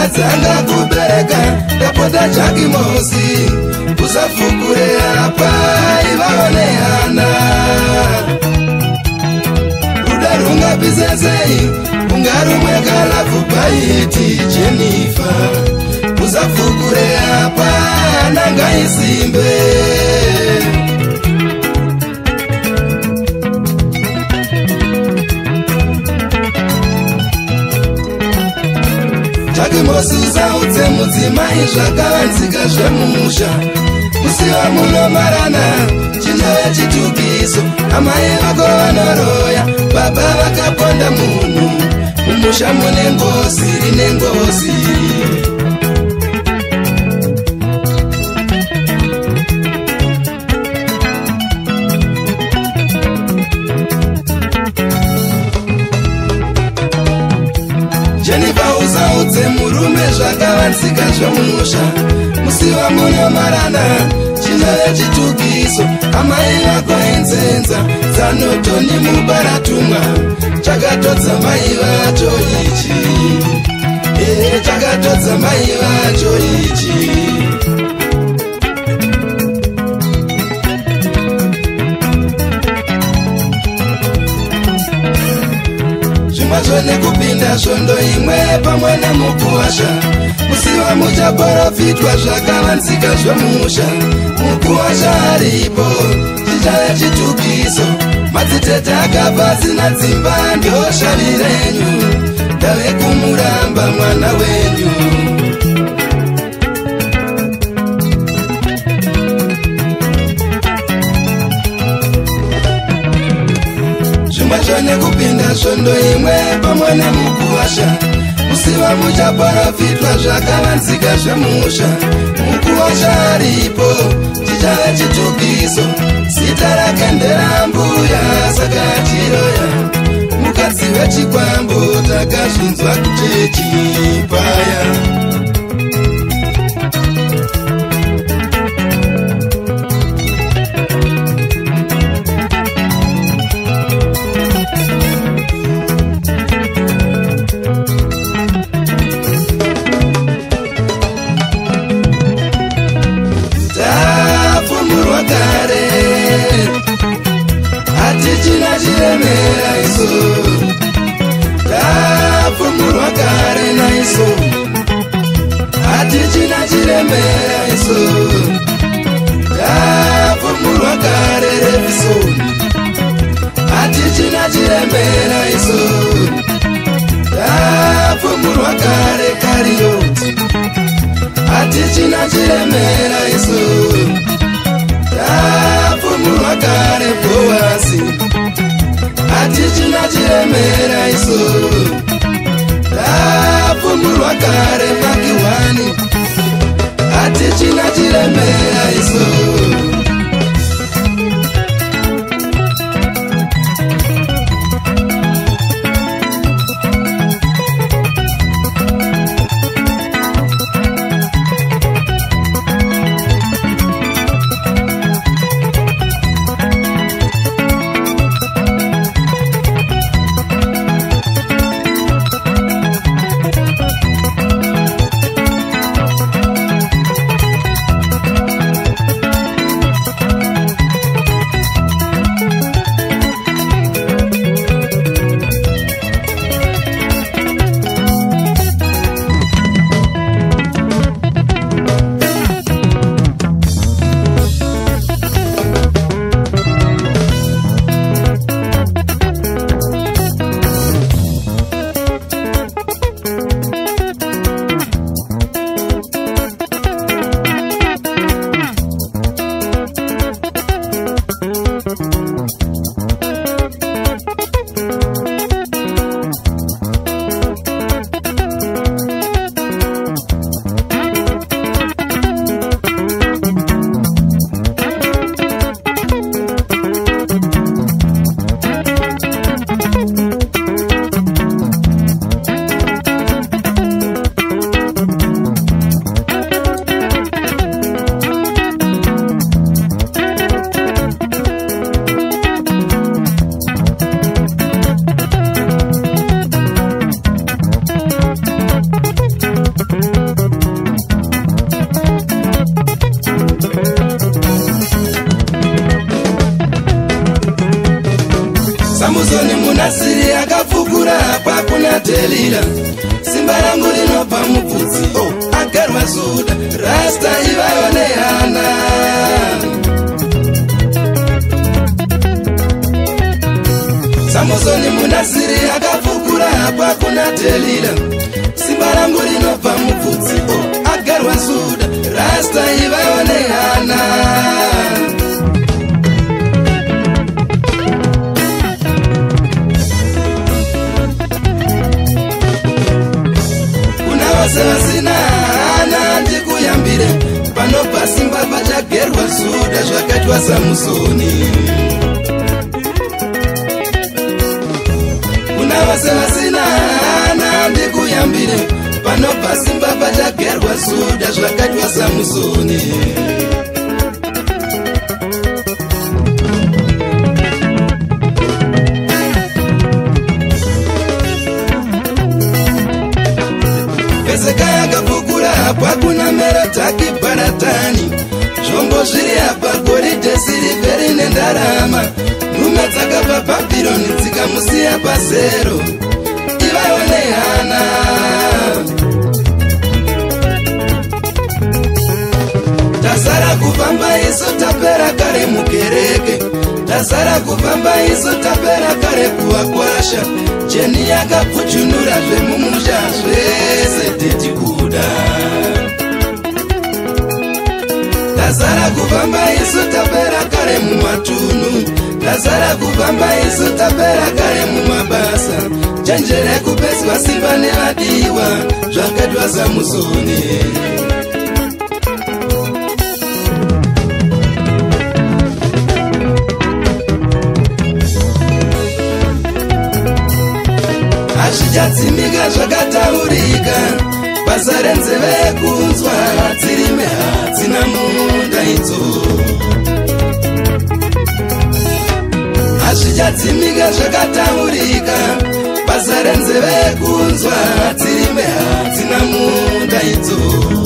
ndakatsanga kubereka ndapota chaki mosi usafukure apa ivaone hana ruda rungapisesei ungarumwekalakubaiti jenifa usafukure apa nangaisimbe usautse mudzimai zvakavanzika zvemumusha usiwa munomarana chinova chitubiso amai vako vanoroya baba vakaponda munhu mumusha mune ngosi rine ngosi zvakavanzika zvomumusha musiwa munyomarana chino yechitukiso amai vako inzenza dzanotoni mubaratumwa chakatodza mai vacho ichi ee chakatodza mai vacho ichi zvimwazvo nekup na svondo imwe pamwe nemukuwasha usiwa muchabara vhitwa zvakavanzika zvomumusha mukuwasha aripo chichaya chitukiso madziteta akabva asina dzimba ndoshavirenyu ndave kumuramba mwana wenyu zvimwe zvonekupinda svondo imwe pamwe nemu kwasha usiva muchapara vitwa zvakavanzika zvemusha mukuva chaaripo tichava chitukiso zita rakenderambuya saka tiroya mukadzi vechikwambo takazvinzwa kuchechipaya hatichina chiremera iso tapfumurwa kare naiso hatichina chiremera iso tapfumurwa kare reviso hatichina chiremera iso tapfumurwa kare kariyoti hatichina chiremera iso ta, aripoasi hatichina chiremera iso tapfumurwa kare makiwani hatichina chiremera isoo jasoni munasiri akapfukura hapa kunatelira simba rangu rinobva mubvudzi o oh. agarwa zuda rasta ivayo nehana samusoni munasiri akapfukura hapa kunatelira chiramba chagerwa suda zvakaitwa samusoni kuna vasina sinana ndikuyambire panobva simba pachagerwa zuda zvakaitwa samusoni peseka yakapfukura ndararama nhume dzakabva bhabhironi dzikamusiya pazero ivaiwo nehana tazara kufamba iso tapera kare mukereke tazara kufamba iso tapera kare kuvakwasha jeni yakapfuchunura zvemumusha zvese tetikudai lazara kuvamba isu tapera kare mumatunu lazara kuvamba isu tapera kare mumabasa chenjere kupesiwa simba nevadiwa zvakatwasa muzoni hazvichatsimika zvakataurika basa renzeve kunzwa dzirime hadzina munda idzo hazvichadzimika zvakataurika basa renzeve kunzwa dzirime hadzina munda idzo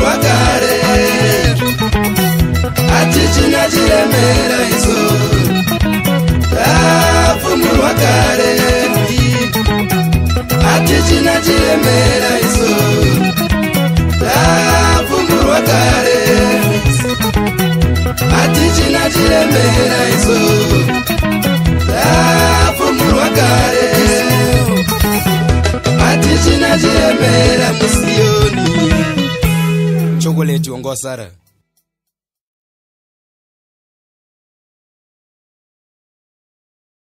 rwakare hatichina chiremera iso rapfumu rwakare hatichina chiremera iso rapfumu rwakare hatichina chiremera iso rapfumu rwakare hatichina chiremera musi Kule chiongo sara.